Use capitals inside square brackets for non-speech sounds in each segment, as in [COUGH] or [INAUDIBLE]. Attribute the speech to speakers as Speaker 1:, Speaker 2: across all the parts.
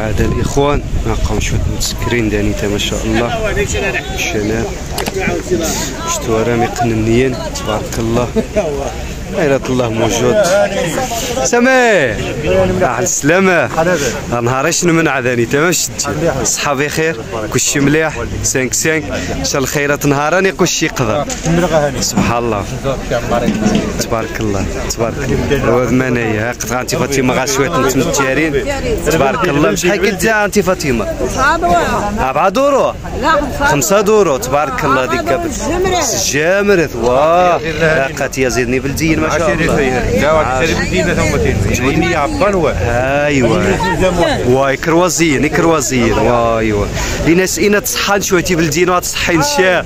Speaker 1: بعد الإخوان. نلقاو شوية متسكرين دانيتا ما شاء الله. الشناب شتو رامي قننيين تبارك الله. خيرات الله موجود. سماح على السلامة. نهار شنو من عذاني؟ تمام شتي. صحابي خير كلشي مليح. 5 5 إن شاء الله خيرات نهاراني كلشي يقدر. سبحان الله. تبارك الله. تبارك الله. وهذا منايا. قد انت فاطمة غا شوية أنتم التيارين تبارك الله. شحال قلت انت فاطمة. أربعة دورو. خمسة دورو. تبارك الله ديك جامرت واه لاقات يزيدني بالدين ما شاء الله.
Speaker 2: عبان و
Speaker 1: ايوا واي كروازيين كروازيين ايوا لناس أنا تصحان شوية بالدين وتصحين شا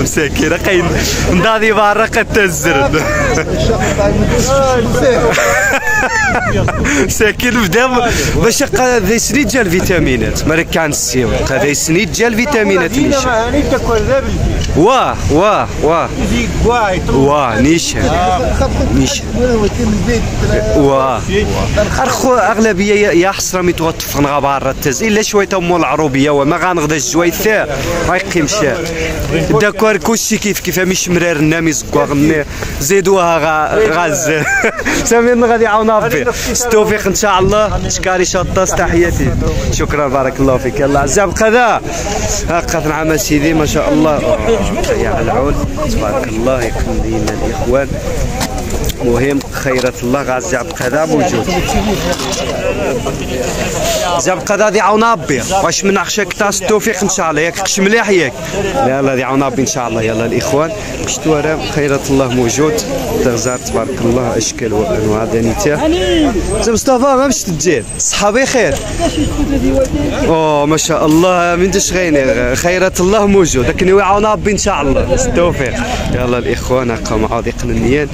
Speaker 1: مساكين قاين نضادي برا قد تزرد [LAUGHS] ساكن بدا باش هذا سنيد جا الفيتامينات ما كان السيو هذا سنيد جا الفيتامينات نيشان واه واه واه واه نيشان نيشان واه أخو أغلبية يا حسرة متوظف نغا برا التز. إلا شوية أم العروبية وما غنغدا الجواي ثا. غيقيم شا. داكور كلشي كيف كيف مش مرار النامي زكوا غني زيدوها غا غاز. [LAUGHS] سامين غادي يعاون ربي. التوفيق إن شاء الله. شكاري شطاس تحياتي شكرا. بارك الله فيك. يلا. عزام قذا. هاقف مع سيدي ما شاء الله. يا العون تبارك الله يكون لينا الإخوان. مهم خيرة الله. غازي عبد القادر موجود. زي عبد القادر دي عاون ربي. واش من عخشك تاس التوفيق إن شاء الله. ياك قش مليح ياك. لا لا دي عاون ربي إن شاء الله. يلا الإخوان. شتو راه خيرة الله موجود. تغزار تبارك الله. أشكال وانواع دانيتا زي مصطفى ما باش تجي. صحابي خير. أوه ما شاء الله. من دش غيني. خيرة الله موجود. لكن يعاون ربي إن شاء الله. التوفيق يلا الإخوان هاكا مع ضيق النيان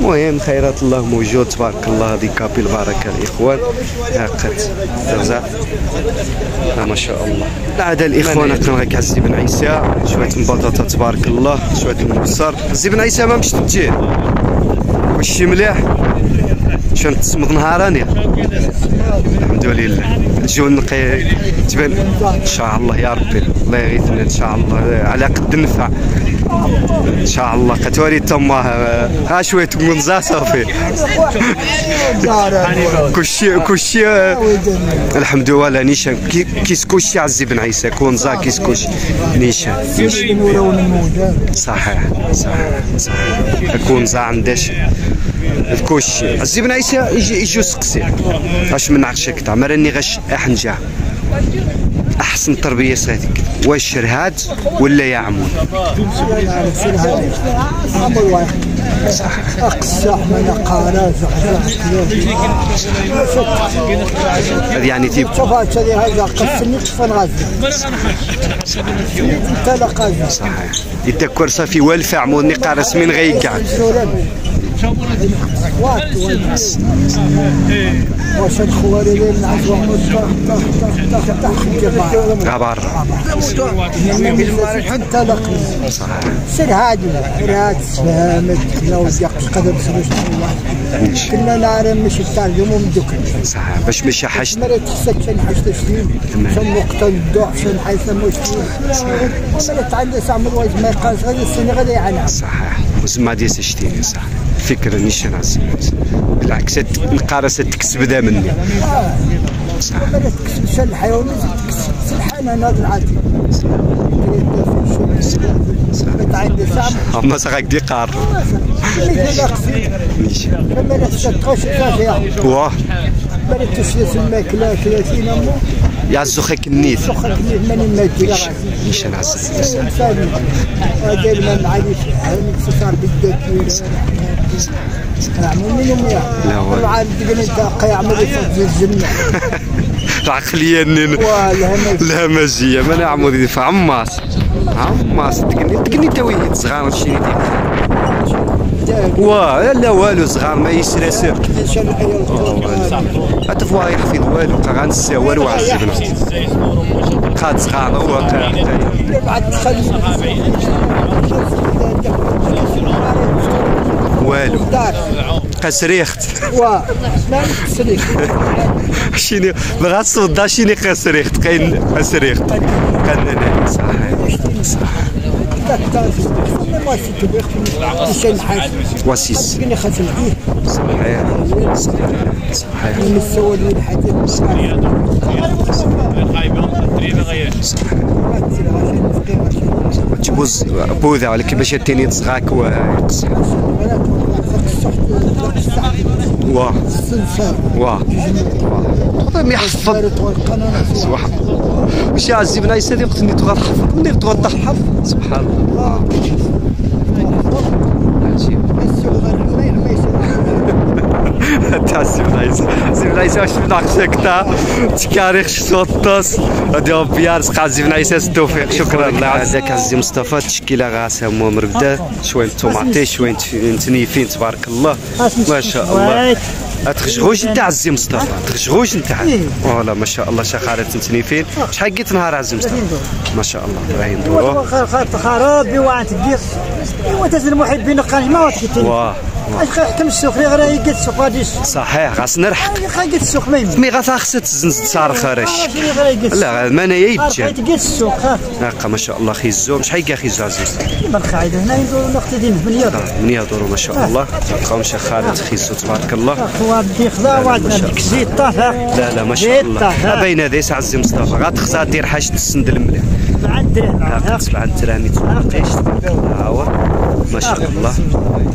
Speaker 1: المهم خيرات الله موجود. تبارك الله هذه كابي البركه الإخوان. هاقت تغزى ما شاء الله. العادة الإخوان هاكا غيك عزي بن عيسى. شوية البطاطا تبارك الله. شوية المبصر. عزي بن عيسى ما مش تجي. واش مليح؟ شو نتصمد نهاراني الحمد لله. الجو نقي تبان إن شاء الله يا ربي. الله يغيثنا إن شاء الله. على قد النفع. ان شاء الله كتوري تما ها شوية منزا صافي. كلشي كلشي الحمد لله نيشان. كيس كلشي عزي بن عيسى كونزا كيس كلشي نيشان. صحيح صحيح صحيح. كونزا عندش الكوشي عزي بن عيسى يجي يجي سقسي اش من عرشك تاع مرني غش احنجا أحسن تربية ساتك واش شرهاد ولا يا عمون هذه يعني تيب. يتذكر صافي والفع عموني قارس من غيكع
Speaker 3: واش الخواري اللي من عزوة
Speaker 1: غبار
Speaker 3: حتى لقي سر هادي سر هاد سلامت كنا وديق قدر سلوش كنا نعرف مش الترجمة من دوك
Speaker 1: صحيح. باش مش حشت
Speaker 3: مرة تحسك شن حشت سنين شن وقت الضوء شن حيث مش مرة تعدي سعمل وايد ما يقاس غادي السنة غادي يعنى
Speaker 1: صحيح. وزما ديس شتيني صح فكرة نيشان عزيز بالعكس نقارس تكسب ذا مني. صح
Speaker 3: أنا الماكلة 30 امو
Speaker 1: يعزو خيك النيت
Speaker 3: ماني
Speaker 1: عزيز
Speaker 3: المام علي صار بالدكير اعمل منهم يا. طبعا في
Speaker 1: الهمجية ما نعمو دي فعماس عماس تقني تقني تويد صغار شي وا لا والو صغار ما يسرى
Speaker 3: الحيوان
Speaker 1: اتفوا يحفظ والو قا غنسى والو عزبنا قاد صغار هو قا
Speaker 3: بعد تخلي
Speaker 1: والو. قسريخت.
Speaker 4: و لا سليك
Speaker 1: شيني بغا تصودا شيني قسريخت قاين قسريخت. قال صحيح. صحيح.
Speaker 4: ما
Speaker 1: واسيس صحيح صحيح صحيح
Speaker 4: من السواد والحاجات
Speaker 1: تبوز بوذا ولا كيفاش التاني تصغاك ويقص واه واه واه ما يحفظ سبحان الله واش عزي بن عيسى اللي تبغى تحفظ منين تبغى تحفظ سبحان الله عجيب تاع السيد عيسى السيد عيسى واش من عقشك تاع تكاريخ شطوطس هادي ربي يرزق عزي بن عيسى التوفيق شكرا. الله يعزك عزي مصطفى التشكيلة غاسه مو مربده شوية طوماطي شوية تنيفين تبارك الله. ما شاء الله. تخشغوش انت عزي مصطفى. تخشغوش انت والله ما شاء الله شخارة تنتنيفين. شحال قيت نهار عزي مصطفى؟ ما شاء الله راهي ندورو.
Speaker 4: خرابي وانت قيس وانت المحبين قال ما وتكتين حكم السوق اللي غير يقد السوق غاديش
Speaker 1: صحيح غاس نرحق
Speaker 4: قد السوق ما يمكن.
Speaker 1: مي غاتا خصها تزنز تصار خرج لا ما أنا
Speaker 4: يتجا
Speaker 1: يتجا
Speaker 4: قد السوق
Speaker 1: هاكا ما شاء الله خي الزوم شحال كا خي عزيز
Speaker 4: بالقاعده هنا يدوروا نقتدين في مليار
Speaker 1: من يهضروا ما شاء الله. تلقاهم شي خالد خيزو تبارك الله.
Speaker 4: هو بدي خذا وعندنا ديك طافه
Speaker 1: لا لا ما شاء الله. باين هذا يسعى عزي مصطفى؟ غاتخزا دير حاجة تسند المليح
Speaker 4: مع الدرهم
Speaker 1: دراهم تبارك الله ها هو ما شاء الله.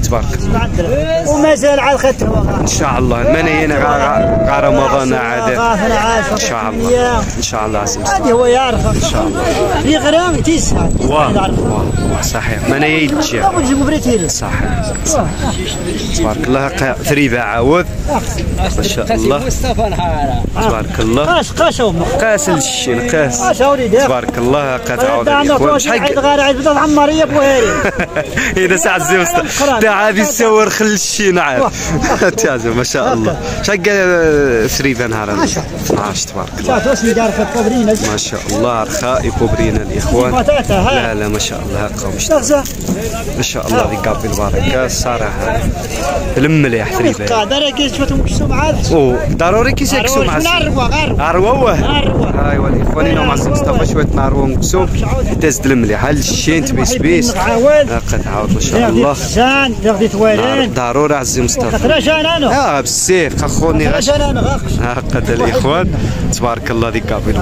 Speaker 1: تبارك الله.
Speaker 4: ومازال على الخطر
Speaker 1: إن شاء الله. المنايين غا رمضان عاد. إن شاء الله. إن شاء الله عزيز
Speaker 4: هذه هو يعرف. إن شاء الله. في غرام تسعة.
Speaker 1: واه صحيح. منايا
Speaker 4: بريتيري
Speaker 1: صحيح صحيح. تبارك الله. ثريبة عاود ما شاء الله. تبارك الله.
Speaker 4: قاش
Speaker 1: قاس الشين. قاس.
Speaker 4: قاش وليدي.
Speaker 1: تبارك الله. قد عاود
Speaker 4: فوز عيد
Speaker 1: شحال
Speaker 4: غير عيد بدات عماريه بوهيري. [LAUGHS]
Speaker 1: إذا ساعة مصطفى تاع هذه السور خل الشين عاد تعزم ما شاء الله. شحال ثريبة نهار. 12 تبارك الله. ما شاء الله رخاء يكبرين
Speaker 4: الإخوان.
Speaker 1: لا لا ما شاء الله
Speaker 4: تغزى
Speaker 1: ما شاء الله قابل البركة. الصراحه المليح ثريبة
Speaker 4: قاعدة راه كي عاد
Speaker 1: أو ضروري كي مع
Speaker 4: نعرفوا؟ غير
Speaker 1: عروه
Speaker 4: عروة.
Speaker 1: ايوا الاخوان هنا مع مصطفى شوية نار مكسوم تزد المليح هل الشين تبيس بيس. قد عاود ما شاء الله.
Speaker 4: زان غادي توالين.
Speaker 1: ضروري عزي مصطفى
Speaker 4: خاطر جان أنا.
Speaker 1: آه بالسيف أخوني غاش
Speaker 4: جان أنا غاقش.
Speaker 1: ها قد الإخوان. [LAUGHS] تبارك الله ذيك قابل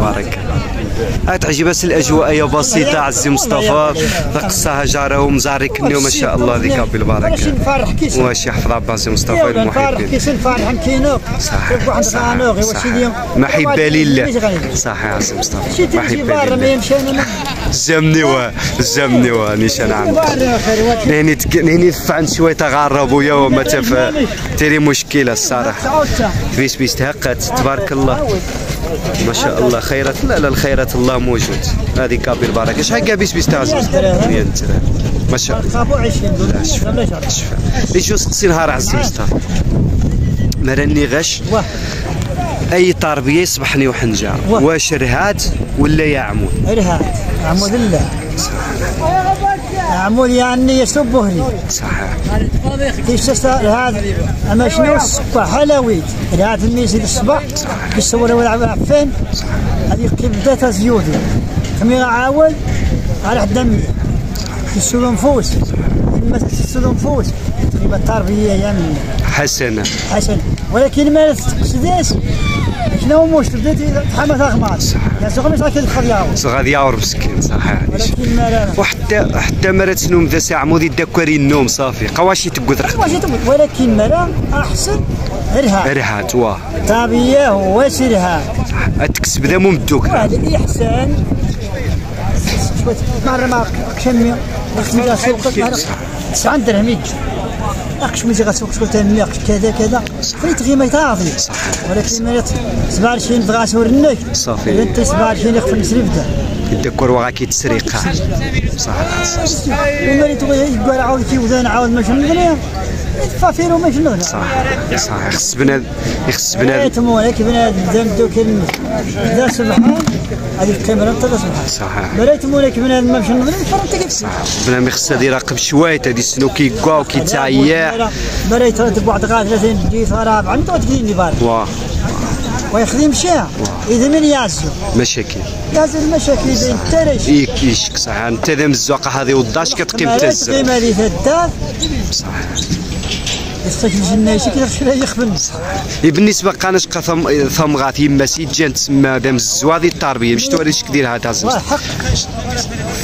Speaker 1: تعجب بس الأجواء. يا بسيطة عزي مصطفى. قصاها جارهم زاري كنيو ما شاء الله ذيك
Speaker 4: واش البركة.
Speaker 1: واش يحفظ عباس مصطفى المحبين.
Speaker 4: كيس؟ نفرح نكينو
Speaker 1: صح
Speaker 4: واحد
Speaker 1: صح
Speaker 4: غانوغي
Speaker 1: صح
Speaker 4: واش اليوم
Speaker 1: محبة لله. صح يا عزيز مصطفى.
Speaker 4: ما
Speaker 1: لله.
Speaker 4: يمشي أنا
Speaker 1: زمني وا زمني وا نيشان عندك. نهني تك... نهني فعن شوية تغرب ويا وما تف تري مشكلة الصراحة.
Speaker 4: تعودت
Speaker 1: بيس بيس تهقت تبارك الله. ما شاء الله خيرات لا لا الخيرات الله موجود. هذه كابي البركة. شحال كا بيس بيس تعزز ما شاء الله.
Speaker 4: خافوا 20
Speaker 1: شفا.
Speaker 4: ولا شهر
Speaker 1: شفا ليش سقسي نهار عزي مصطفى مرني غش.
Speaker 4: واه
Speaker 1: أي تربيه يصبحني وحنجه. واش رهاد ولا يا عمود؟
Speaker 4: ارهاب عمود الله عمود يعني يسبه لي
Speaker 1: صحيح.
Speaker 4: كيف هذا أما شنو؟ الصبح حلويت هذا الميزي الصباح كيصور ولا عفان هذه كيف بدات زيودي كمي عاول؟ على حد دمي كيسولو نفوس لما كيسولو نفوس تقريبا التربيه يعني
Speaker 1: حسنه
Speaker 4: حسن ولكن ما تقصديش؟ شنو موش بديت تحمس اغمار يعني سوق مش راكي الخضياو
Speaker 1: غادي يعور مسكين صحيح.
Speaker 4: ولكن ما لا.
Speaker 1: وحتى حتى مرات نوم ذا ساعة. مودي داكوري النوم صافي. قواشي تقود رخ.
Speaker 4: واش تقول ولكن ما أحسن. ارهاب
Speaker 1: رهات واه
Speaker 4: طابية هو سرها
Speaker 1: تكسب ذا مو مدوك.
Speaker 4: وهذا الاحسان شوية مرة ما كشمي. وخمسه سوق تسعة درهم يجي. اكش ميزي غاسوق شكون تنمي كذا كذا. فريت غير ما يتعاطي ولكن ما سبع شين بغا سورنك
Speaker 1: صافي.
Speaker 4: أنت سبع شين يخفل سريفته
Speaker 1: داكور وغاكي تسريقه صح
Speaker 4: ومالي تبغي يقول عاود كي وذان عاود ما شنو فافيرو ما شنو
Speaker 1: صح صح. يخص بنادم يخص بنادم
Speaker 4: تمو هيك بنادم دم دوك ذا سبحان هذه لا تصبح
Speaker 1: صحيح
Speaker 4: مريت مولك من هذا ما مشى نظري فرنت كيف؟
Speaker 1: بنامي خصها دير راقب شويت هادي السنو كيكوا وكيتعيا
Speaker 4: مريت بعد غاد 30 جيت تقديني بار
Speaker 1: واه
Speaker 4: ويخدم مشى إذا من يعزو
Speaker 1: مشاكل.
Speaker 4: يعزو المشاكل بين الترش
Speaker 1: اي كيشك صح. أنت ذا مزوقة هذه وداش كتقيم تهز
Speaker 4: اللي في الدار.
Speaker 1: صح.
Speaker 4: يشي كيخشى يخبن
Speaker 1: إي بالنسبة قاناش قثم ثمغات يما سيد جان تسمى دام الزوادي التربيه مش توري شك دير هذا
Speaker 4: حق.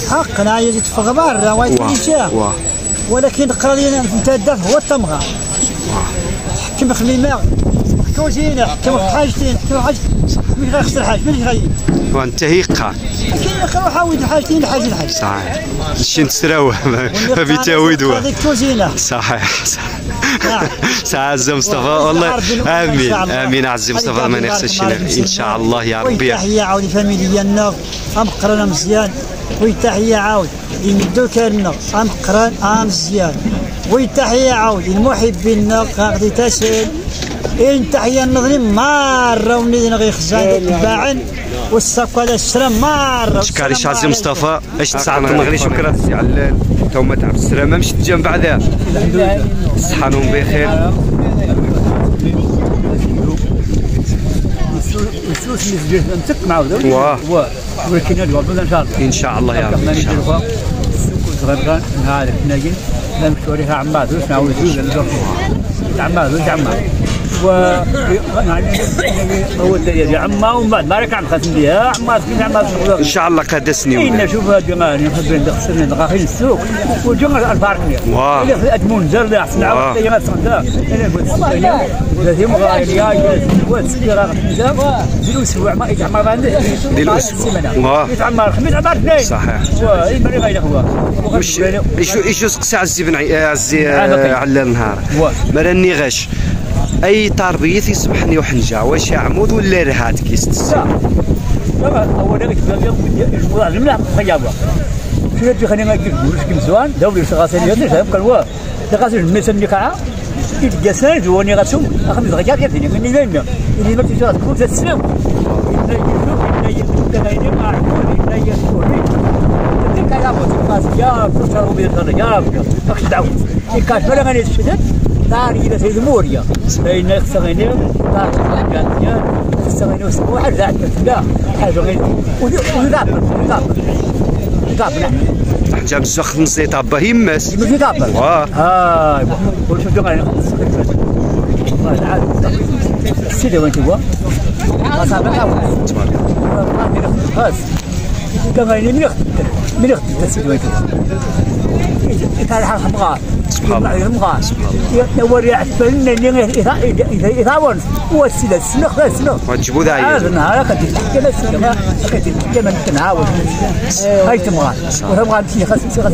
Speaker 4: حق أنا يجي تفغ برا
Speaker 1: واه
Speaker 4: ولكن قرا لي الدف هو التمغة. حكم خلي ما كوزينه حكم حاجتين حكم حاجتين مش غيخسر حاجة مش غير.
Speaker 1: وانت هي قال
Speaker 4: كاين خلو حاول الحاجتين لحاجه الحاجة
Speaker 1: صحيح. شي نتسراوه ما في تاويد واه.
Speaker 4: هذيك كوزينة.
Speaker 1: صحيح صحيح. [LAUGHS] عزيزي مصطفى والله آمين آمين عزيزي مصطفى ما نخسرش إن شاء الله يا ربي.
Speaker 4: تحية عاود فاميليا النغ أم قرانا مزيان وتحيه عاود يمدو كارنا أم قران أم مزيان وتحيه عاود المحبين غادي تسال إن تحية النظري مرة ونيدنا غير خزان تباعن والصفقة هذا السلام مرة
Speaker 1: شكرا عزيزي مصطفى اش تسعد المغرب شكرا سي علال توما تعب السلامة مشيت جنب بعدها صحانهم بخير
Speaker 5: الفلوس اللي
Speaker 1: واه.
Speaker 5: ولكن ان شاء الله
Speaker 1: إن شاء الله يا رب إن شاء الله.
Speaker 5: صغير نهار نعاود عماد وش عماد؟ و هو يا عما ومن بعد ما راك عم خاتم بها عما فين عما
Speaker 1: ان شاء الله قاد سنين
Speaker 5: إن شوف الجمال نحب نخسر دقائق السوق والجمال الفارق
Speaker 1: واه.
Speaker 5: اللي في أدمون زر أحسن
Speaker 1: واه.
Speaker 5: عوض يا تصدق أنا قلت ذاتي مغاير يا والسكر ديال أسبوع ما يتعمر عنده
Speaker 1: ديال أسبوع. واه.
Speaker 5: يتعمر خميس يتعمر اثنين
Speaker 1: صحيح.
Speaker 5: وإي مري غير هو
Speaker 1: وش ايشو ايشو سقسي عزي بن عي- عزي. علال النهار
Speaker 5: واه.
Speaker 1: مراني غش أي تربيه يصبحني وحنجه واش عمود ولا رهات كيستس
Speaker 5: لا لا أول شيء الموضوع الملح خيابه شو يجي خلينا نجيب بورش كم زوان دوري سغاسين يدري شايف كل واحد تغاسل المسم نكعة يتجسر جواني غاسوم أخذ زغجات يفيني من يمين اللي ما تجرى تكون تسلم إلا يشوف إلا تغير ما عقول إلا يشوف تلك يا يا فرصة ربي يصير يا أبو أخش دعوة. يكاش بلا غني الشدد دار إلى سيد موريا بين يخسرني دار الجانتيان يخسرني وسبوع حاجة لا حاجة غير. ويدابر ويدابر يدابر
Speaker 1: حنجه بزاف نزيت عبا. يماس
Speaker 5: مش يدابر
Speaker 1: واه
Speaker 5: وش بدو غير سيدي وين تبغى؟ ما
Speaker 1: تبارك الله.
Speaker 5: خلاص غير من يخت من يخت سيدي وين تبغى؟ كان حق مغار
Speaker 1: سبحان الله.
Speaker 5: مغار يور يعفن اللي إذا إذا إذا ون هو السيدة السنخ السنخ
Speaker 1: وتجيبوا ذا
Speaker 5: هذا
Speaker 1: عيد
Speaker 5: النهار كنت تحكي السنة. تحكي من تنعاود. هاي تمغى وهم غادي تجي خاص خاص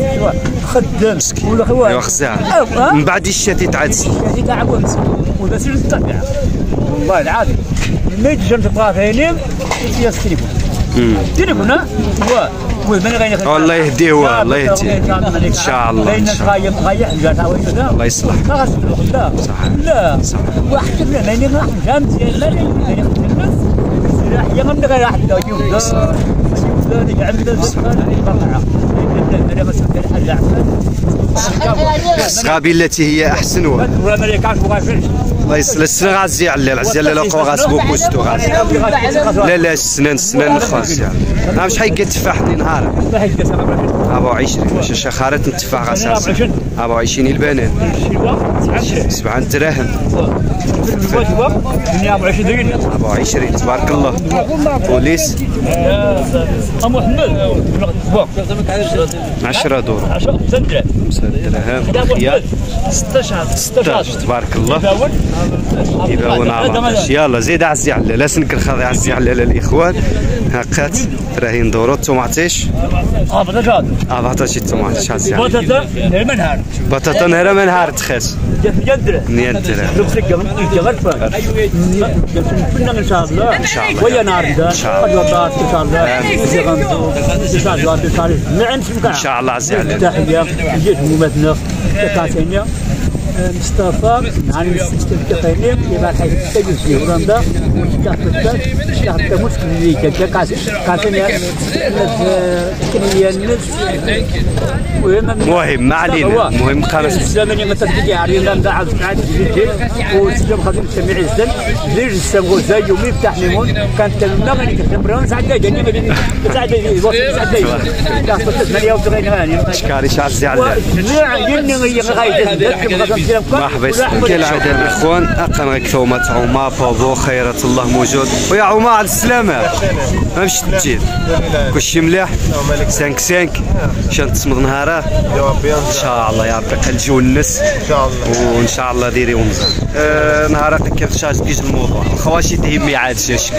Speaker 5: خدام ولا خوان
Speaker 1: ايوا خزاع. من بعد الشتي تعدس
Speaker 5: يعني تعبوا وبس الطبيعة والله العظيم. ما جنب تبغى فيني يا التليفون تليفون هو
Speaker 1: الله يهديه هو، الله يهديه. إن شاء الله، إن شاء الله.
Speaker 5: الله
Speaker 1: يصلح
Speaker 5: لا لا. واحد كنا ماني راح جام زين لا لا من غير واحد يوم ذلك
Speaker 1: التي هي احسن
Speaker 5: ولا
Speaker 1: الله يصلح السنة غازي على العزي لا لقوا غاس بوكو ستو غازي. لا لا السنان السنان الخاص يعني أنا مش حيقى التفاح دي نهار؟ ابو 20 واش شخارة التفاح غاس ابو 20 البنان 7 دراهم. ابو 20 تبارك الله. بوليس.
Speaker 5: ام محمد
Speaker 1: 10 دور
Speaker 5: 10 سنه
Speaker 1: 5 دراهم خيال
Speaker 5: 16
Speaker 1: 16 تبارك الله يباون يلا زيد عزي على لا سنكر خاضي عزي على الإخوان. هاقات راهين دورو.
Speaker 5: آه بدات
Speaker 1: 14 توماتيش عزي
Speaker 5: بطاطا المنهار
Speaker 1: بطاطا نهار من هار تخس
Speaker 5: جف جدره
Speaker 1: نيان درهم
Speaker 5: لو سكر جغرفه كنا إن شاء الله. إن
Speaker 1: شاء الله.
Speaker 5: ان شاء الله ان شاء الله ان شاء الله نعم
Speaker 1: ان شاء الله عزي على
Speaker 5: تحيه جيت ممثنا كاسينيا مصطفى مع المستقيمين يبقى حيث تجلس في هولندا وتحت تحت مسكين كذا قاس قاسين كنيا الناس
Speaker 1: مهم ما علينا. مهم خلاص.
Speaker 5: الزمن ما تبدي عرينا ندعس عاد جيتي وسلم خدم سميع الزن. ليش السمو زي يومي يفتح ليمون كانت تلمنا غادي كتمرون ساعه جاني غادي ساعه الوقت ساعه تاخذ 38 غاني
Speaker 1: شكاري شعزي على مرحبا كالعادة الإخوان أقن ثومة عما بابو خيرة الله موجود. ويا عما على السلامة. ما مش تجيب. كلشي مليح. سانك سانك. شان تصمد نهاره إن شاء الله يا ربي الجو النس ان شاء الله وإن شاء الله ديري ومزال أه نهارك كيف شاش كيج الموضوع. خواشي تهمي عاد شاش.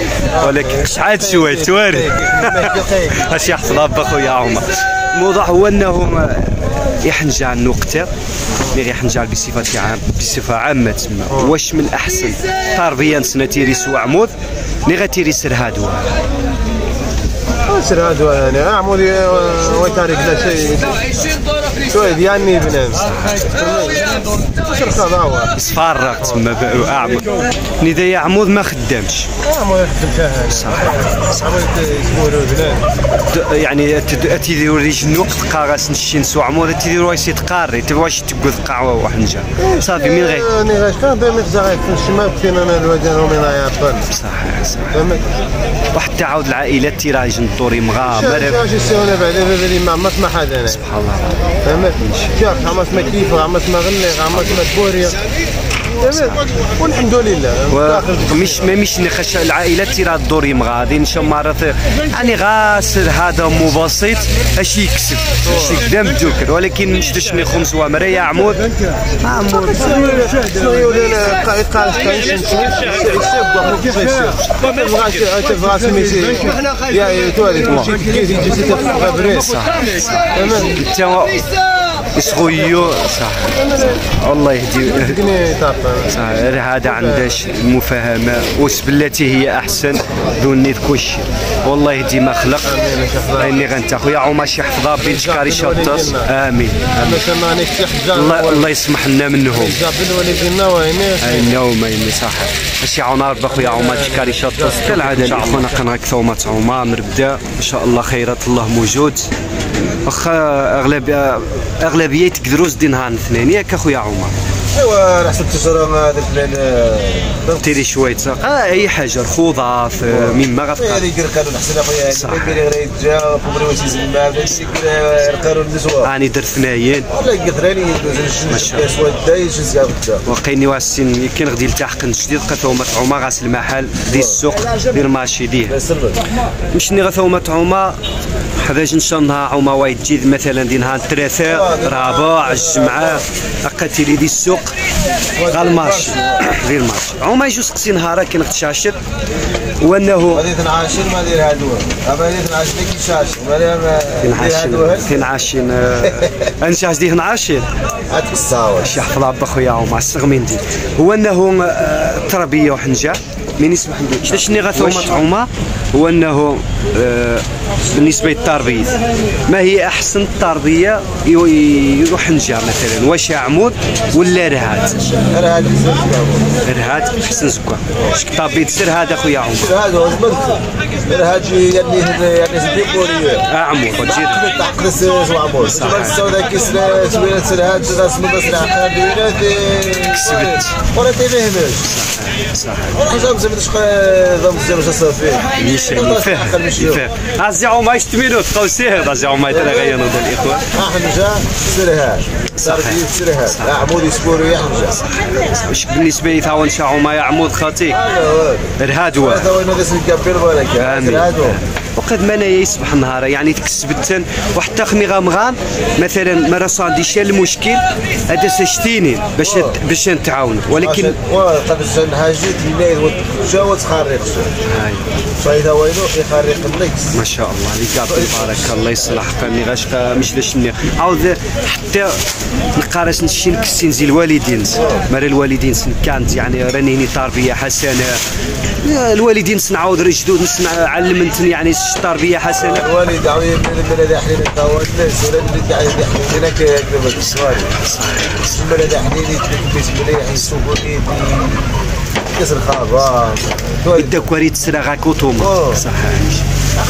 Speaker 1: ولكن شحال شوية تواري اش يحفظ خويا عمر. الموضوع هو إنه يحنجع النقطة مي يحنجع بصفة عام بصفة عامة تما. واش من الأحسن؟ تربية نسنا تيري سوا عمود ني غتيري سر هادو
Speaker 6: سر هادو يعني عمودي ويتارك لا شيء. شوي ديالني بنام شرخة ضاوة
Speaker 1: صفارق تما ندايا عمود ما خدامش
Speaker 6: عمود خدام صحيح عمود يسموه بنام
Speaker 1: يعني تيديروا ريج النقط قاغاس نشين سو عمود تيديروا يسي تقاري تبغى واش تقول قعوة وحنجة صافي من غير
Speaker 6: ني غاش كان بين غير في الشمال فين أنا الوجه ومن يابان
Speaker 1: صحيح صحيح وحتى عاود العائلات تيراج نطوري مغامر
Speaker 6: ما ما
Speaker 1: سبحان الله
Speaker 6: فهمت شاف عمس ما كيف عمس ما غني عمس ما والحمد لله.
Speaker 1: مش ما مش نخش العائلات ترى الدور يمغى. غادي نشم مرات يعني غاسر هذا مو بسيط اش يكسب؟ اش يقدم جوكر. ولكن مش تشني خمس وامر يا عمود.
Speaker 6: عمود. يا تواليت
Speaker 1: يسغيو صح. الله يهدي. صح. هذا عندش المفاهمة وسبلتي هي أحسن؟ دون نيت كلشي والله يهدي ما خلق. إني غنت أخويا. عمر شي حفظة. بين شكاري شطس آمين. الله الله يسمح لنا منهم. نوم اي صح. ماشي عمر بخويا عمر شكاري شطس كالعاده الاخوان قناه ثومه عمر نبدا إن شاء الله خيرات. الله موجود. واخا اغلب أغلبية تقدروا دي نهار الاثنين ياك اخويا عمر.
Speaker 6: أيوا حسب التجربه هذاك
Speaker 1: تيري شوية آه أي حاجة الخضار مما غتبقى
Speaker 6: هذيك القانون احسن اخويا صح. اللي غير يتجا فبري واش يزن ما بداش القانون النسوة
Speaker 1: راني درت ثنايين
Speaker 6: ولا قدراني شوية دايش زياد
Speaker 1: وقيني واسين كاين غادي يلتحق جديد قثومة عمر غاس المحل دي السوق دير ماشي ديه مشني غثومة عمر حداش إن شاء الله عما وايد تجي مثلا دي نهار الثلاثاء رابع الجمعة اقاتلي دي السوق غير المارشي غير المارشي عما يجوز سقسي نهار كي نغتشاشر وأنه
Speaker 6: غادي تنعاشر ما دير هادو غادي تنعاشر ديك الشاشر
Speaker 1: تنعاشر تنعاشر انشاش دي تنعاشر
Speaker 6: هاتك الصاوة
Speaker 1: شي حفظ بخويا عمر الصغمين دي. هو انه تربية وحنجة من يسمح لي شنو غثومة عمر هو انه آه بالنسبة للتربيه ما هي احسن التربيه يروح نجا مثلا واش عمود ولا رهاد
Speaker 6: رهاد
Speaker 1: رهاد احسن زكوا اش طبيب سر هذا خويا عمر
Speaker 6: هذا هو رهاد يعني يعني سدي بوري
Speaker 1: عمود تجي
Speaker 6: تقدس عمود السوداء كيس سويرة سر هاد راس مدرسة العقاد
Speaker 1: كسبت
Speaker 6: ولا تفهمش صح صح زعما ضم زعما صافي
Speaker 1: ماشي فاهم فاهم عزي عمر 8 minut قوسيه عزي عمر ترى غير نضل الاخوان
Speaker 6: حنجا سرهاد صحيح. سرهاد عمود يسبوري يحنجا
Speaker 1: واش بالنسبة لي تاون شاعو ما يعمود خاطي الهاد هو.
Speaker 6: هذا وين هذا سنكابير بالك
Speaker 1: وقد ما يصبح النهار يعني تكسبت وحتى خمي غامغام مثلا مرة صاديشا المشكل. هذا سشتيني باش باش نتعاونوا. ولكن
Speaker 6: قد هاجيت الليل وجاوز خارق
Speaker 1: هاي.
Speaker 6: فاذا وينو يخرق النكس
Speaker 1: ما شاء الله. اللي قابل بارك الله. يصلح قاني غاش مش لاش عاود حتى نقارس نشي نكسي نزي الوالدين. مرا الوالدين كانت يعني راني هني تربيه حسنة. الوالدين سنعاود رجدود نسمع علمتني يعني تربيه حسنه
Speaker 6: الوالد عاوي من البلد حنين الناس ولا اللي قاعد يحكي هناك يقلب الصواري البلد. حنين يتلبس مليح يسوقوني كسر خابا
Speaker 1: بدك وريد سرقة كوتوما
Speaker 6: أوه.
Speaker 1: صحيح.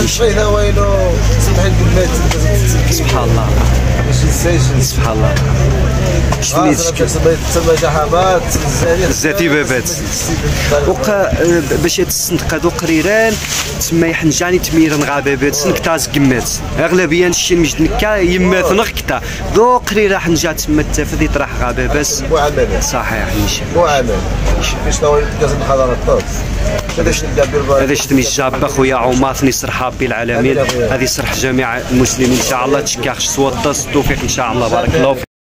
Speaker 6: شوي وينو الكلمات
Speaker 1: سبحان الله.
Speaker 6: ماشي السجن
Speaker 1: سبحان الله.
Speaker 6: شحامات
Speaker 1: الزاتي بابات وقا باش يتصندق هادو قريران تما يحنجاني تميرن غابابات سنك تاز قمات أغلبية نشي المجد نكا يمات نغكتا دو قريرة حنجات تما تفدي طرح غابابات صحيح نشا
Speaker 6: تاوي كاس الحضارة الطاس هذاش نبدا بالبارك
Speaker 1: هذا شتمي الجاب أخويا عماطني صرح ربي العالمين. هذه صرح جميع المسلمين إن شاء الله تشكاخش الطاس التوفيق إن شاء الله. بارك الله